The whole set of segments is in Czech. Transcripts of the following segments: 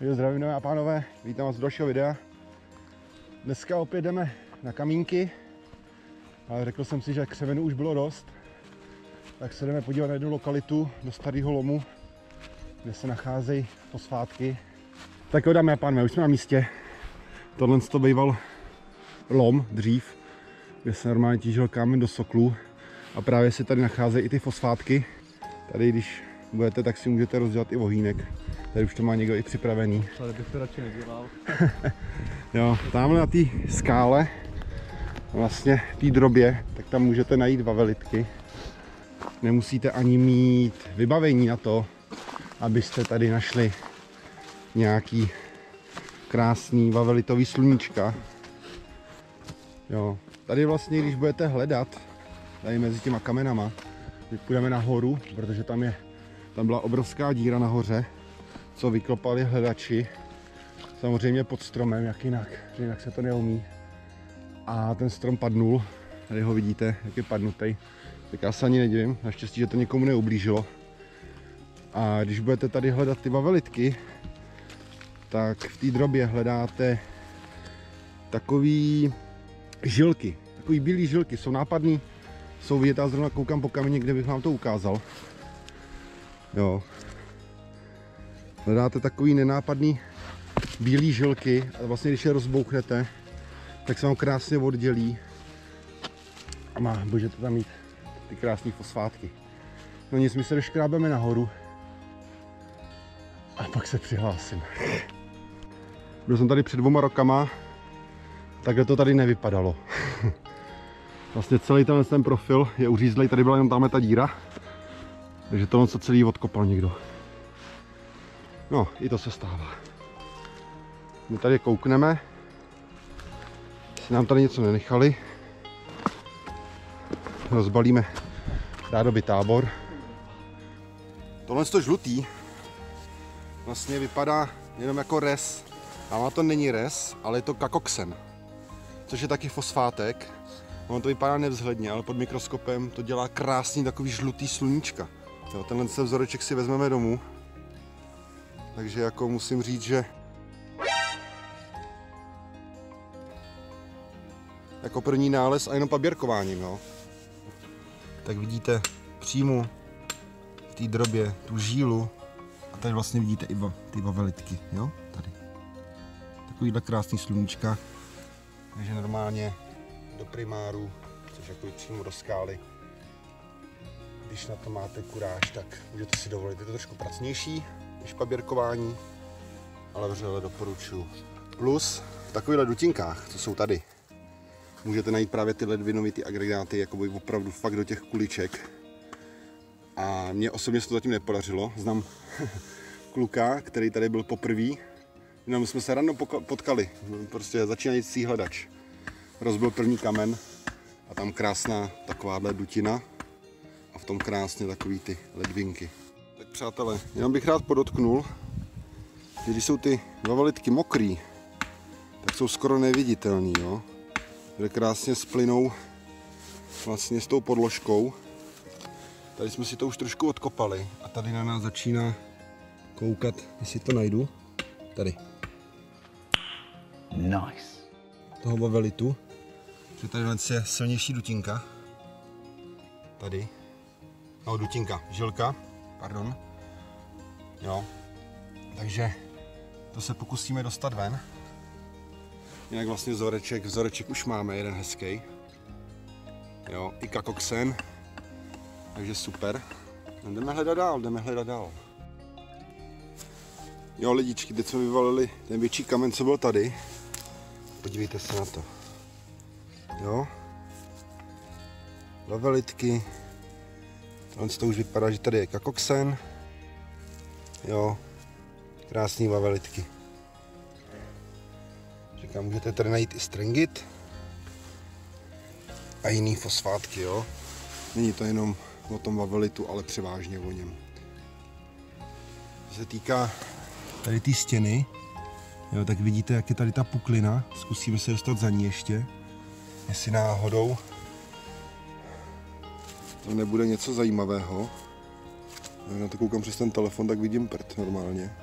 Jo, zdravím dámy a pánové, vítám vás u dalšího videa. Dneska opět jdeme na kamínky, ale řekl jsem si, že křevenu už bylo dost, tak se jdeme podívat na jednu lokalitu do starého lomu, kde se nacházejí fosfátky. Tak jo, dámy a pánové, už jsme na místě. Tohle to býval lom dřív, kde se normálně tížil kámen do soklu a právě se tady nacházejí i ty fosfátky. Tady, když budete, tak si můžete rozdělat i ohýnek. Tady už to má někdo i připravený. Ale bych to radši nedělal. Jo, tamhle na té skále, vlastně té drobě, tak tam můžete najít vavelitky. Nemusíte ani mít vybavení na to, abyste tady našli nějaký krásný vavelitový sluníčka. Jo, tady vlastně, když budete hledat, tady mezi těma kamenama, my půjdeme nahoru, protože tam je, tam byla obrovská díra nahoře, co vykopali hledači, samozřejmě pod stromem, jak jinak, že jinak se to neumí. A ten strom padnul, tady ho vidíte, jak je padnutý. Tak já se ani nedivím, naštěstí, že to někomu neublížilo. A když budete tady hledat ty vavelitky, tak v té drobě hledáte takový žilky, takový bílý žilky, jsou nápadný, jsou vidět, já zrovna koukám po kameně, kde bych vám to ukázal. Jo. Hledáte takový nenápadný bílý žilky a vlastně když je rozbouchnete, tak se vám krásně oddělí a má, můžete tam mít ty krásné fosfátky. No nic, my se doškrábeme nahoru a pak se přihlásím. Byl jsem tady před dvoma rokama, takhle to tady nevypadalo. Vlastně celý ten, ten profil je uřízlej, tady byla jenom tamhle ta díra, takže tohle se celý odkopal někdo. No, i to se stává. My tady koukneme, jestli nám tady něco nenechali. Rozbalíme rádoby tábor. Tohle to žlutý vlastně vypadá jenom jako res. A má to není res, ale je to kakoxen, což je taky fosfátek. Ono to vypadá nevzhledně, ale pod mikroskopem to dělá krásný takový žlutý sluníčka. Jo, tenhle ten vzoreček si vezmeme domů. Takže jako musím říct, že jako první nález a jenom paběrkováním, jo. Tak vidíte přímo v té drobě tu žílu a tady vlastně vidíte i va, ty vavelitky, jo, tady. Takovýhle krásný sluníčka, takže normálně do primáru, což jako přímo do skály. Když na to máte kuráž, tak můžete si dovolit. Je to trošku pracnější než paběrkování, ale vřele doporučuji. Plus v takovýchhle dutinkách, co jsou tady, můžete najít právě ty ledvinovité agregáty, jako by opravdu fakt do těch kuliček. A mně osobně se to zatím nepodařilo. Znám kluka, který tady byl poprvé. Jenom jsme se ráno potkali, prostě začínající hledač. Rozbil první kamen a tam krásná takováhle dutina a v tom krásně takový ty ledvinky. Přátelé, jenom bych rád podotknul, že když jsou ty vavalitky mokrý, tak jsou skoro neviditelný, jo kde krásně splynou vlastně s tou podložkou. Tady jsme si to už trošku odkopali a tady na nás začíná koukat, jestli to najdu. Tady. Nice. Toho bavelitu. Že tady je silnější dutinka. Tady. No, dutinka, žilka, pardon. Jo. Takže to se pokusíme dostat ven. Jinak vlastně vzoreček, vzoreček už máme jeden hezký. Jo, i kakoxen. Takže super. No, jdeme hledat dál, jdeme hledat dál. Jo lidičky, teď jsme vyvalili ten větší kamen, co byl tady. Podívejte se na to. Jo. Lavelitky. Tohle to už vypadá, že tady je kakoxen. Jo. Krásný vavelitky. Říkám, můžete tady najít i stringit a jiný fosfátky, jo. Není to jenom o tom vavelitu, ale převážně o něm. Co se týká tady té stěny, jo, tak vidíte, jak je tady ta puklina. Zkusíme se dostat za ní ještě, jestli náhodou to nebude něco zajímavého. Na to koukám přes ten telefon, tak vidím prd normálně.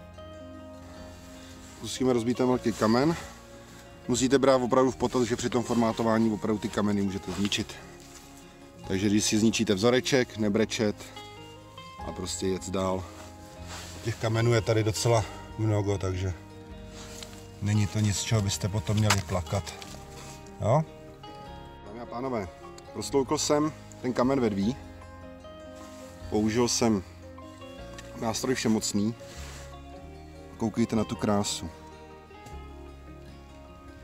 Musíme rozbít ten velký kamen. Musíte brát opravdu v potaz, že při tom formátování opravdu ty kameny můžete zničit. Takže když si zničíte vzoreček, nebrečet a prostě jet dál. Těch kamenů je tady docela mnoho, takže není to nic, čeho byste potom měli plakat. Jo? Dámy a pánové, roztloukl jsem ten kamen vedví. Použil jsem nástroj všemocný. Koukejte na tu krásu.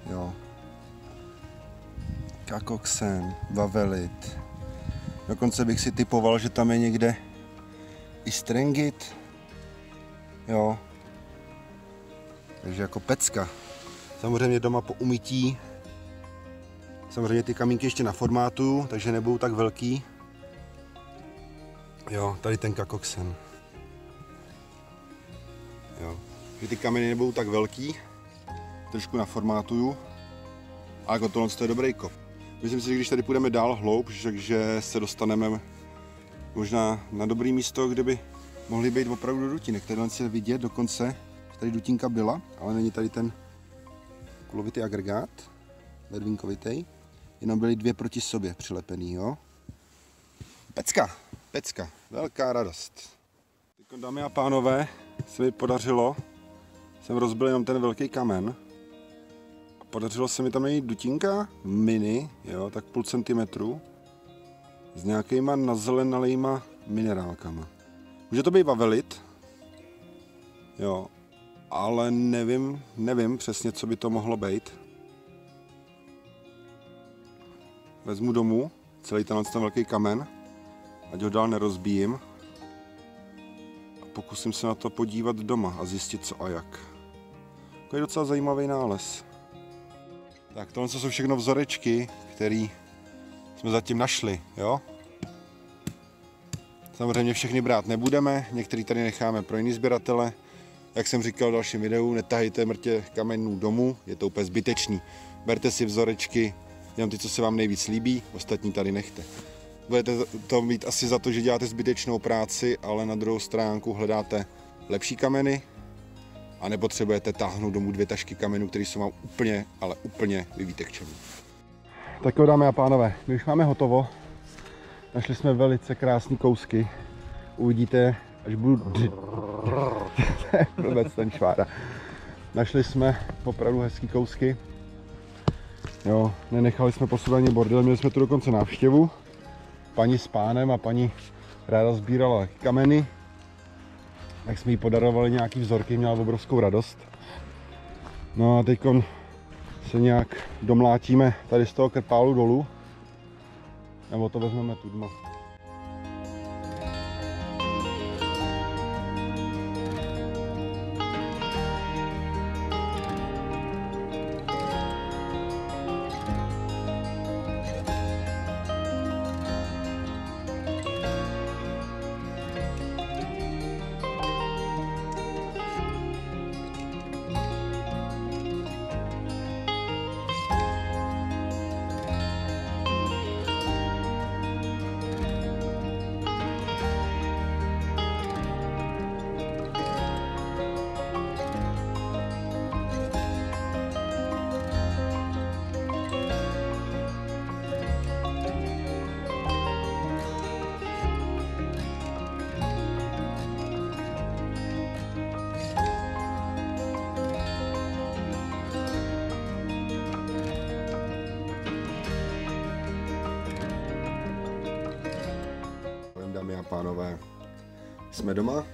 Jo. Kakoksen, vavelit. Dokonce bych si typoval, že tam je někde i strengit. Jo. Takže jako pecka. Samozřejmě doma po umytí. Samozřejmě ty kamínky ještě na formátu, takže nebudou tak velký. Jo, tady ten kakoksen. Že ty kameny nebudou tak velký, trošku naformátuju, ale jako tohle je dobrý kop. Myslím si, že když tady půjdeme dál hloub, takže se dostaneme možná na dobré místo, kde by mohly být opravdu dutinek. Tady se vidět dokonce, že tady dutinka byla, ale není tady ten kulovitý agregát, ledvinkovitý. Jenom byly dvě proti sobě přilepený, jo. Pecka, pecka, velká radost. Dámy a pánové, se mi podařilo, jsem rozbil jenom ten velký kamen, podařilo se mi tam najít dutinka mini, jo, tak půl centimetru, s nějakýma nazelenalýma minerálkama. Může to být vavelit, jo, ale nevím, nevím přesně, co by to mohlo být. Vezmu domů celý tenhle ten velký kamen, ať ho dál nerozbíjím. A pokusím se na to podívat doma a zjistit co a jak. To je docela zajímavý nález. Tak tohle jsou všechno vzorečky, které jsme zatím našli, jo? Samozřejmě všechny brát nebudeme, některý tady necháme pro jiný sběratele. Jak jsem říkal v dalším videu, netahejte mrtě kamenů domů, je to úplně zbytečný. Berte si vzorečky, jenom ty, co se vám nejvíc líbí, ostatní tady nechte. Budete to mít asi za to, že děláte zbytečnou práci, ale na druhou stránku hledáte lepší kameny, a nepotřebujete táhnout domů dvě tašky kamenů, které jsou vám úplně, ale úplně vyvíte k čemu. Tak jo, dámy a pánové, my už máme hotovo. Našli jsme velice krásné kousky. Uvidíte, až budu... Vůbec ten švára. Našli jsme opravdu hezký kousky. Jo, nenechali jsme posud ani bordel, měli jsme tu dokonce návštěvu. Paní s pánem a paní ráda sbírala kameny, tak jsme jí podarovali nějaký vzorky, měla obrovskou radost. No a teď se nějak domlátíme tady z toho krpálu dolů, nebo to vezmeme tudma. Dámy a pánové. Jsme doma,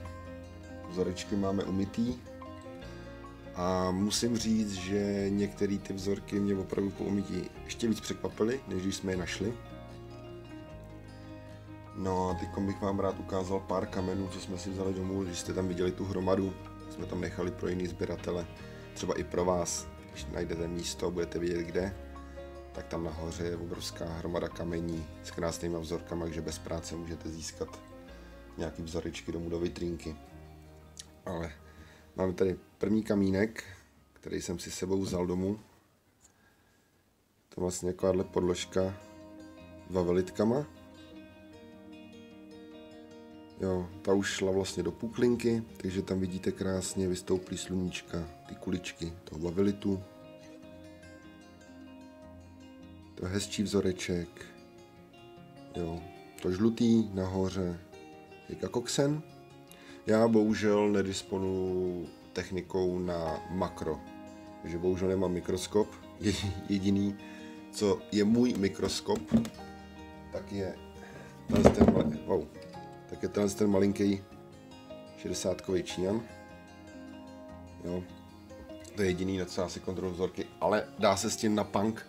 vzorečky máme umytý a musím říct, že některé ty vzorky mě opravdu po umytí ještě víc překvapily, než když jsme je našli. No a teď bych vám rád ukázal pár kamenů, co jsme si vzali domů, když jste tam viděli tu hromadu, jsme tam nechali pro jiný sběratele, třeba i pro vás, když najdete místo, budete vědět kde, tak tam nahoře je obrovská hromada kamení s krásnými vzorkami, takže bez práce můžete získat nějaký vzorečky domů do vitrínky. Ale máme tady první kamínek, který jsem si sebou vzal domů. To vlastně takováhle podložka dva velitkama. Jo, ta už šla vlastně do puklinky, takže tam vidíte krásně vystouplý sluníčka, ty kuličky toho bavilitu. To je hezčí vzoreček. Jo, to žlutý nahoře je kakoksen. Já bohužel nedisponuji technikou na makro, takže bohužel nemám mikroskop. Jediný, co je můj mikroskop, tak je tenhle ten, wow, tak je tenhle ten malinký 60 Číňan. Jo. To je jediný, na co já si kontrolu vzorky, ale dá se s tím na punk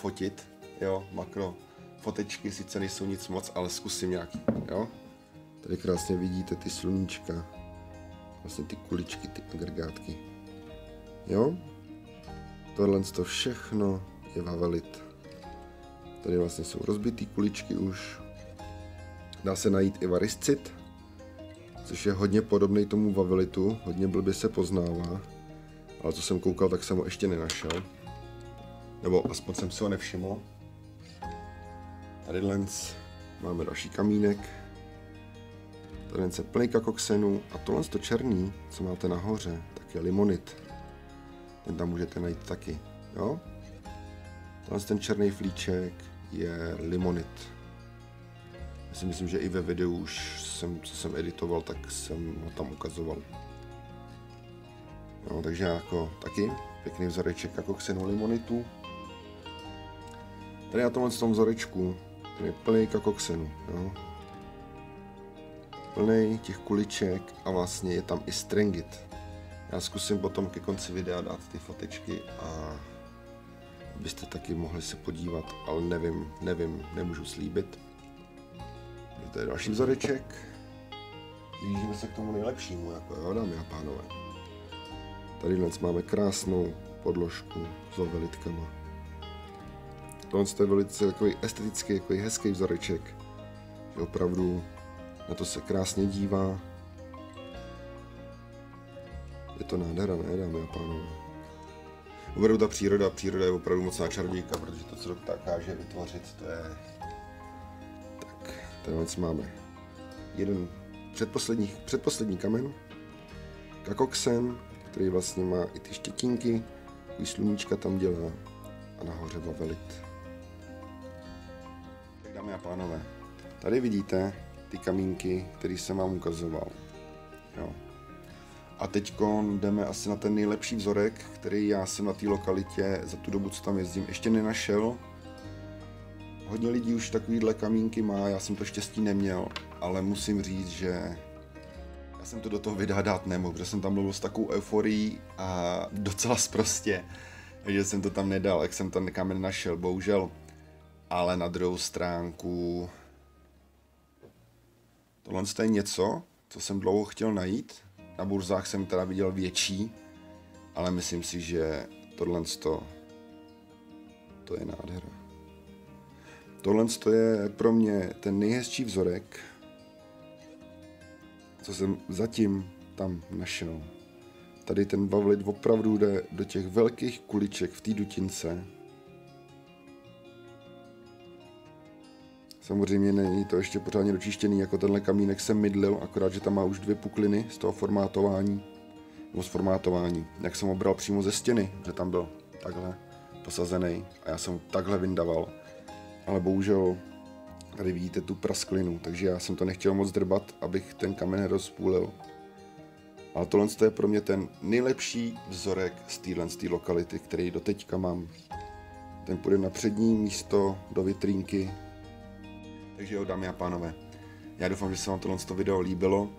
fotit, jo, makro fotečky sice nejsou nic moc, ale zkusím nějaký, jo. Tady krásně vidíte ty sluníčka, vlastně ty kuličky, ty agregátky, jo. Tohle to všechno je vavelit. Tady vlastně jsou rozbitý kuličky už, Dá se najít i variscit, což je hodně podobný tomu vavelitu, hodně blbě se poznává, ale co jsem koukal, tak jsem ho ještě nenašel. Nebo aspoň jsem si ho nevšiml. Tady lens máme další kamínek. Tady je plný kakoxenu a tohle to černý, co máte nahoře, tak je limonit. Ten tam můžete najít taky, jo? Tohle ten černý flíček je limonit. Já si myslím, že i ve videu už jsem, co jsem editoval, tak jsem ho tam ukazoval. No, takže jako taky pěkný vzoreček jako xenolimonitů. Tady na tomhle tom vzorečku, ten je plný kakoxenu, jo. Plný těch kuliček a vlastně je tam i stringit. Já zkusím potom ke konci videa dát ty fotečky a abyste taky mohli se podívat, ale nevím, nevím, nemůžu slíbit. To je další vzoreček. Blížíme se k tomu nejlepšímu, jako jo, dámy a pánové. Tady dnes máme krásnou podložku s ovelitkama. Tohle je velice takový estetický, takový hezký vzoreček, že opravdu na to se krásně dívá. Je to nádhera, ne, dámy a pánové? Opravdu ta příroda, příroda je opravdu mocná čarodějka, protože to, co dokáže vytvořit, to je Tenhle máme jeden předposlední, předposlední kamen, kakoksen, který vlastně má i ty štětinky, takový sluníčka tam dělá a nahoře vavelit. Pánové, tady vidíte ty kamínky, které jsem vám ukazoval. Jo. A teď jdeme asi na ten nejlepší vzorek, který já jsem na té lokalitě za tu dobu, co tam jezdím, ještě nenašel, Hodně lidí už takovýhle kamínky má, já jsem to štěstí neměl, ale musím říct, že já jsem to do toho videa dát nemohl, protože jsem tam mluvil s takovou euforií a docela sprostě, že jsem to tam nedal, jak jsem ten kamen našel, bohužel. Ale na druhou stránku tohle je něco, co jsem dlouho chtěl najít. Na burzách jsem teda viděl větší, ale myslím si, že tohle to je nádhera. Tohle je pro mě ten nejhezčí vzorek, co jsem zatím tam našel. Tady ten bavlit opravdu jde do těch velkých kuliček v té dutince. Samozřejmě není to ještě pořádně dočištěný, jako tenhle kamínek jsem mydlil, akorát, že tam má už dvě pukliny z toho formátování. Nebo z formátování, jak jsem ho bral přímo ze stěny, že tam byl takhle posazený a já jsem takhle vyndaval ale bohužel tady vidíte tu prasklinu, takže já jsem to nechtěl moc drbat, abych ten kamen rozpůlil. Ale tohle je pro mě ten nejlepší vzorek z téhle z lokality, který do teďka mám. Ten půjde na přední místo do vitrínky. Takže jo, dámy a pánové, já doufám, že se vám tohle video líbilo,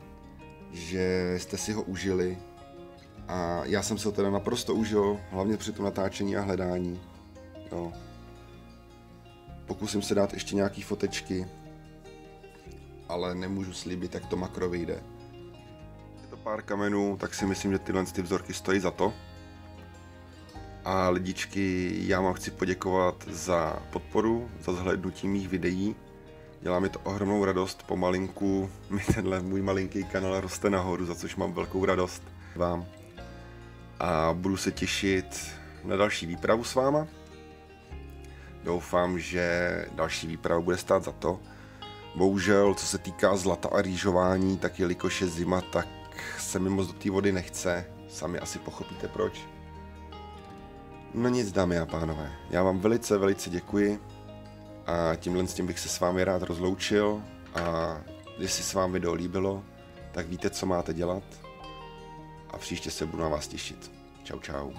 že jste si ho užili a já jsem se ho teda naprosto užil, hlavně při tom natáčení a hledání. Jo, Pokusím se dát ještě nějaký fotečky, ale nemůžu slíbit, jak to makro vyjde. Je to pár kamenů, tak si myslím, že tyhle ty vzorky stojí za to. A lidičky, já vám chci poděkovat za podporu, za zhlédnutí mých videí. Dělá mi to ohromnou radost, pomalinku mi tenhle můj malinký kanál roste nahoru, za což mám velkou radost vám. A budu se těšit na další výpravu s váma. Doufám, že další výprava bude stát za to. Bohužel, co se týká zlata a rýžování, tak jelikož je zima, tak se mi moc do té vody nechce. Sami asi pochopíte proč. No nic, dámy a pánové, já vám velice, velice děkuji a tímhle s tím bych se s vámi rád rozloučil a jestli se vám video líbilo, tak víte, co máte dělat a příště se budu na vás těšit. Čau, čau.